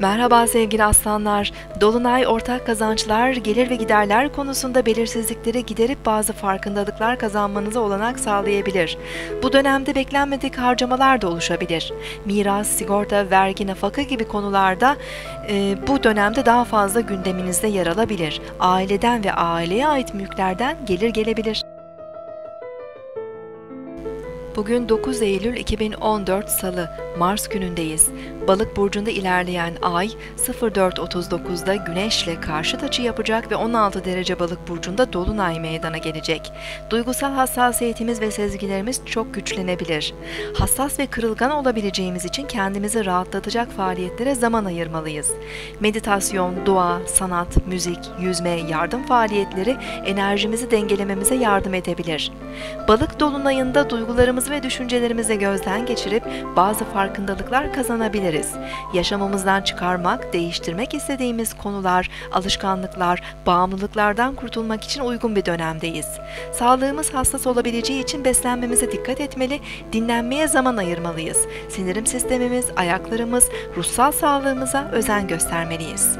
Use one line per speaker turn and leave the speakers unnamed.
Merhaba sevgili aslanlar. Dolunay ortak kazançlar, gelir ve giderler konusunda belirsizlikleri giderip bazı farkındalıklar kazanmanıza olanak sağlayabilir. Bu dönemde beklenmedik harcamalar da oluşabilir. Miras, sigorta, vergi, nafaka gibi konularda e, bu dönemde daha fazla gündeminizde yer alabilir. Aileden ve aileye ait mülklerden gelir gelebilir. Bugün 9 Eylül 2014 Salı, Mars günündeyiz. Balık burcunda ilerleyen ay 04.39'da Güneş'le karşıt açı yapacak ve 16 derece Balık burcunda dolunay meydana gelecek. Duygusal hassasiyetimiz ve sezgilerimiz çok güçlenebilir. Hassas ve kırılgan olabileceğimiz için kendimizi rahatlatacak faaliyetlere zaman ayırmalıyız. Meditasyon, dua, sanat, müzik, yüzme, yardım faaliyetleri enerjimizi dengelememize yardım edebilir. Balık dolunayında duygularımızı ve düşüncelerimizi gözden geçirip bazı farkındalıklar kazanabiliriz. Yaşamımızdan çıkarmak, değiştirmek istediğimiz konular, alışkanlıklar, bağımlılıklardan kurtulmak için uygun bir dönemdeyiz. Sağlığımız hassas olabileceği için beslenmemize dikkat etmeli, dinlenmeye zaman ayırmalıyız. Sinirim sistemimiz, ayaklarımız, ruhsal sağlığımıza özen göstermeliyiz.